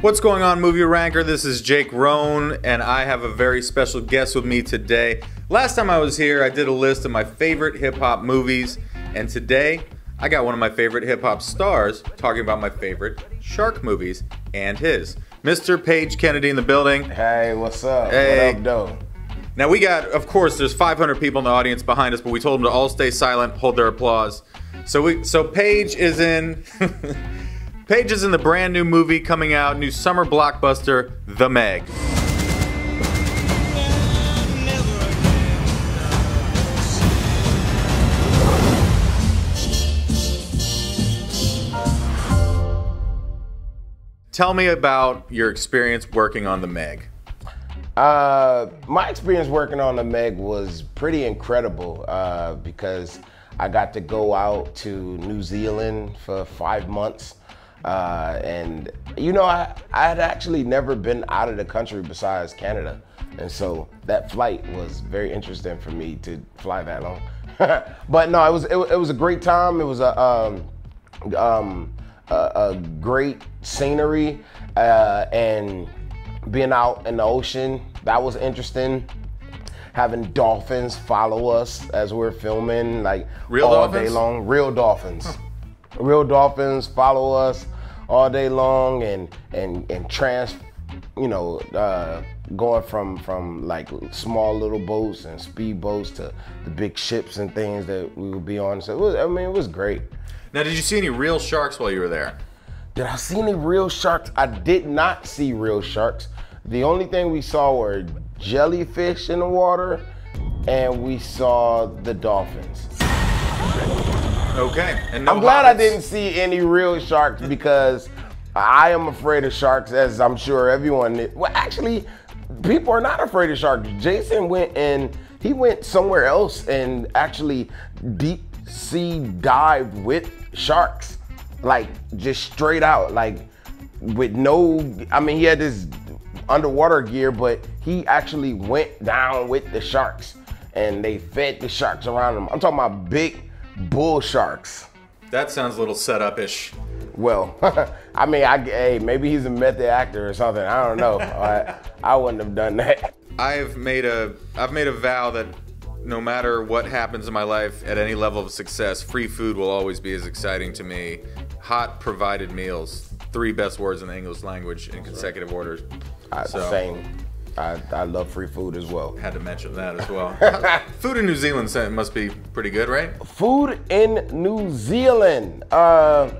What's going on, Movie Ranker? This is Jake Rohn, and I have a very special guest with me today. Last time I was here, I did a list of my favorite hip hop movies, and today I got one of my favorite hip hop stars talking about my favorite shark movies and his. Mr. Page Kennedy in the building. Hey, what's up? Hey. What up, though? Now we got, of course, there's 500 people in the audience behind us, but we told them to all stay silent, hold their applause. So we, so Page is in, Page is in the brand new movie coming out, new summer blockbuster, The Meg. Tell me about your experience working on The Meg. Uh, my experience working on the Meg was pretty incredible uh, because I got to go out to New Zealand for five months. Uh, and, you know, I, I had actually never been out of the country besides Canada. And so that flight was very interesting for me to fly that long. but no, it was, it, it was a great time. It was a, um, um, a, a great scenery uh, and being out in the ocean that was interesting having dolphins follow us as we're filming like Real all day long real dolphins real dolphins follow us all day long and and and trans you know uh going from from like small little boats and speed boats to the big ships and things that we would be on so it was, i mean it was great Now, did you see any real sharks while you were there? Did I see any real sharks? I did not see real sharks. The only thing we saw were jellyfish in the water, and we saw the dolphins. Okay. And no I'm glad I didn't see any real sharks because I am afraid of sharks, as I'm sure everyone. Is. Well, actually, people are not afraid of sharks. Jason went and he went somewhere else and actually deep sea dived with sharks, like just straight out, like with no. I mean, he had this underwater gear, but he actually went down with the sharks and they fed the sharks around him. I'm talking about big bull sharks. That sounds a little set up ish. Well, I mean, I hey, maybe he's a method actor or something. I don't know. I, I wouldn't have done that. I've made a I've made a vow that no matter what happens in my life at any level of success, free food will always be as exciting to me. Hot provided meals, three best words in the English language in consecutive orders. So- Same. I, I love free food as well. Had to mention that as well. food in New Zealand must be pretty good, right? Food in New Zealand. Uh,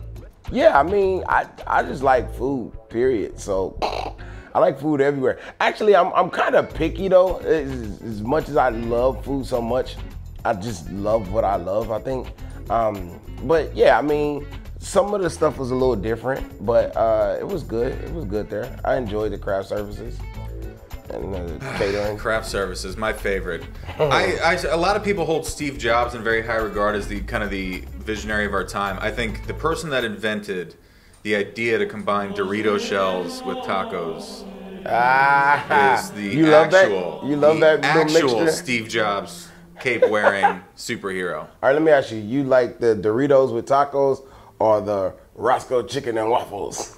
yeah, I mean, I I just like food. Period. So. I like food everywhere. Actually, I'm, I'm kind of picky though. As, as much as I love food so much, I just love what I love. I think. Um, but yeah, I mean, some of the stuff was a little different, but uh, it was good. It was good there. I enjoyed the craft services catering. Craft services, my favorite. I, I, a lot of people hold Steve Jobs in very high regard as the kind of the visionary of our time. I think the person that invented the idea to combine Dorito shells with tacos Ah, is the you love actual, that? You love that actual mixture? Steve Jobs cape wearing superhero. All right, let me ask you. You like the Doritos with tacos or the Roscoe chicken and waffles?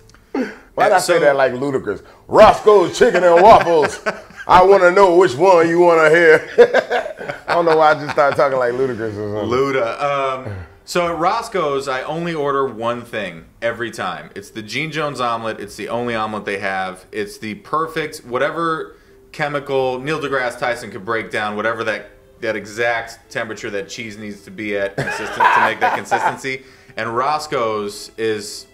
Why did I so- say that like Ludacris? Roscoe's chicken and waffles. I want to know which one you want to hear. I don't know why I just started talking like Ludacris or something. Luda. Um, so at Roscoe's, I only order one thing every time. It's the Gene Jones omelet. It's the only omelet they have. It's the perfect whatever chemical Neil deGrasse Tyson could break down whatever that that exact temperature that cheese needs to be at consistent to make that consistency. And Roscoe's is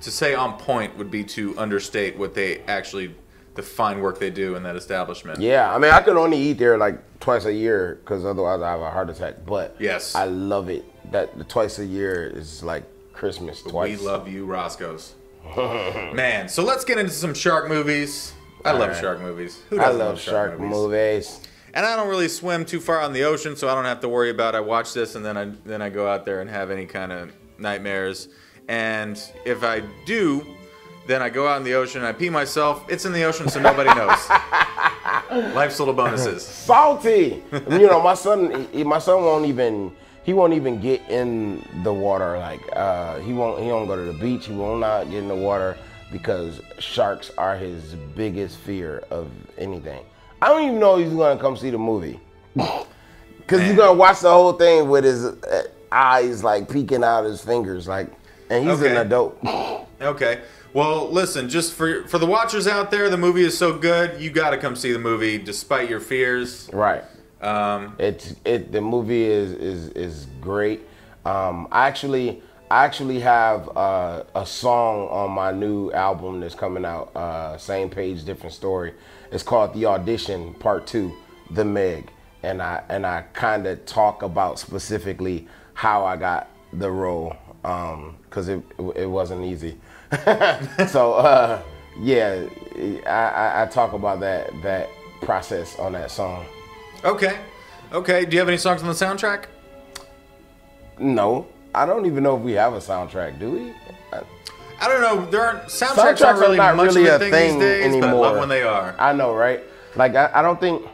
to say on point would be to understate what they actually the fine work they do in that establishment. Yeah, I mean, I could only eat there like twice a year because otherwise I have a heart attack. But Yes. I love it. That the twice a year is like Christmas twice. We love you, Roscoe's. Man, so let's get into some shark movies. I love right. shark movies. Who I doesn't love shark movies. And I don't really swim too far on the ocean, so I don't have to worry about. I watch this and then I then I go out there and have any kind of nightmares. And if I do, then I go out in the ocean I pee myself. It's in the ocean, so nobody knows. Life's little bonuses. salty. you know, my son, he, my son won't even, he won't even get in the water. Like, uh, he won't, he won't go to the beach. He will not get in the water because sharks are his biggest fear of anything. I don't even know he's gonna come see the movie. Cause he's gonna watch the whole thing with his uh, eyes like peeking out his fingers, like, and he's Okay. an adult. Okay. Well, listen, just for for the watchers out there, the movie is so good, you got to come see the movie despite your fears. right. Um, It's it. The movie is is is great. Um, I actually I actually have uh, a song on my new album that's coming out. Uh, same page, different story. It's called The Audition Part Two, The Meg, and I and I kind of talk about specifically how I got the role because it it wasn't easy. so uh, yeah, I, I, talk about that that process on that song. okay. Okay. Do you have any songs on the soundtrack? No, I don't even know if we have a soundtrack. Do we? I, I don't know. There aren't soundtracks, Soundtracks aren't really are not much really of a thing, thing these days, but I love anymore. when they are. I know, right? Like I, I don't think.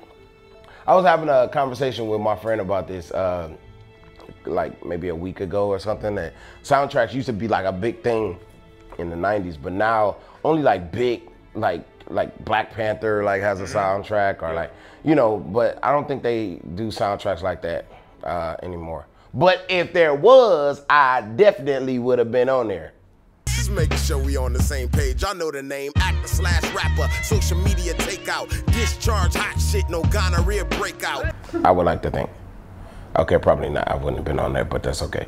I was having a conversation with my friend about this, uh, like maybe a week ago or something. That soundtracks used to be like a big thing in the '90s, but now only like big, like like Black Panther like has a soundtrack or like you know. But I don't think they do soundtracks like that uh, anymore. But if there was, I definitely would have been on there. Just making sure we on the same page. I know the name, actor slash rapper, social media takeout, discharge hot shit, no gonorrhea breakout. I would like to think. Okay, probably not. I wouldn't have been on there, but that's okay.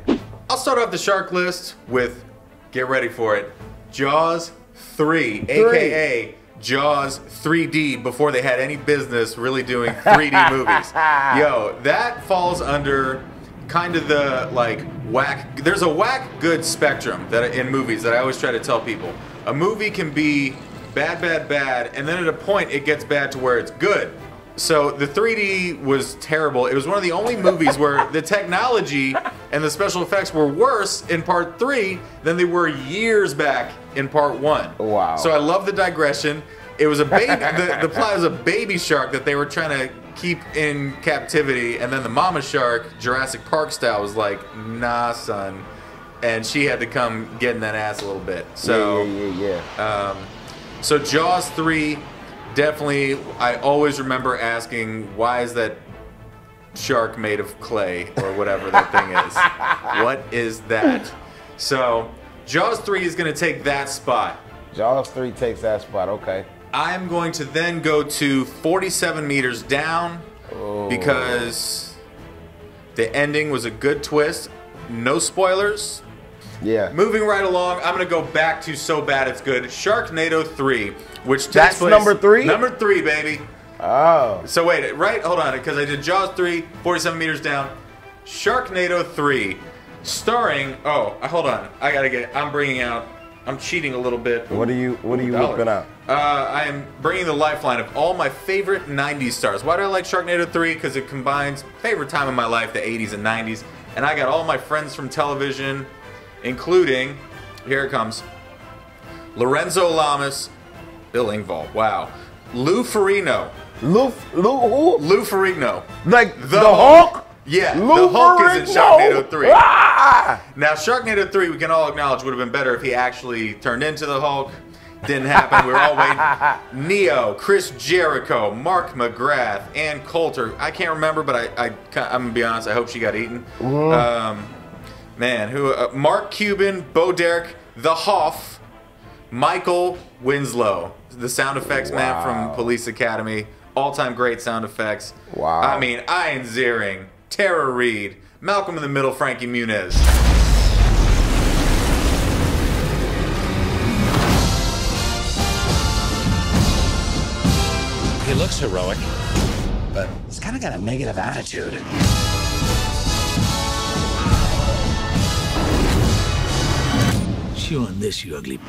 I'll start off the shark list with, get ready for it, Jaws 3, aka Jaws 3D, before they had any business really doing 3D movies. Yo, that falls under kind of the like whack. There's a whack good spectrum that in movies that I always try to tell people. A movie can be bad, bad, bad, and then at a point it gets bad to where it's good. So the 3D was terrible. It was one of the only movies where the technology and the special effects were worse in part three than they were years back in part one. Wow. So I love the digression. It was a baby. the, the plot was a baby shark that they were trying to keep in captivity, and then the mama shark, Jurassic Park style, was like, "Nah, son," and she had to come get in that ass a little bit. So. yeah, yeah, yeah. Um, so Jaws 3, definitely, I always remember asking, why is that shark made of clay or whatever that thing is? What is that? So Jaws 3 is going to take that spot. Jaws three takes that spot. Okay. I'm going to then go to 47 meters down Oh. because the ending was a good twist. No spoilers. Yeah. Moving right along, I'm gonna go back to so bad it's good. Sharknado 3, which takes That's place number three? Number three, baby. Oh. So wait, right? Hold on, because I did Jaws 3, 47 meters down. Sharknado 3, starring. Oh, hold on. I gotta get. I'm bringing out. I'm cheating a little bit. What are you? What are you whipping out? Uh, I am bringing the lifeline of all my favorite 90s stars. Why do I like Sharknado 3? Because it combines favorite time of my life, the 80s and 90s. And I got all my friends from television, including, here it comes, Lorenzo Lamas, Bill Engvall, wow. Lou Ferrigno, Lou, Lou, who? Lou Ferrigno. Like the, Hulk? Hulk? Yeah, Lou the Hulk is in Sharknado 3. Ah! Now, Sharknado 3, we can all acknowledge, would have been better if he actually turned into the Hulk. Didn't happen. We were all waiting. Neo, Chris Jericho, Mark McGrath, Ann Coulter. I can't remember, but I, I, I'm gonna be honest. I hope she got eaten. Um, man, who? Uh, Mark Cuban, Bo Derek, The Hoff, Michael Winslow, the sound effects man from Police Academy. All-time great sound effects. Wow. I mean, Ian Ziering, Tara Reid, Malcolm in the Middle, Frankie Muniz. He looks heroic, but he's kind of got a negative attitude. you on this, you ugly.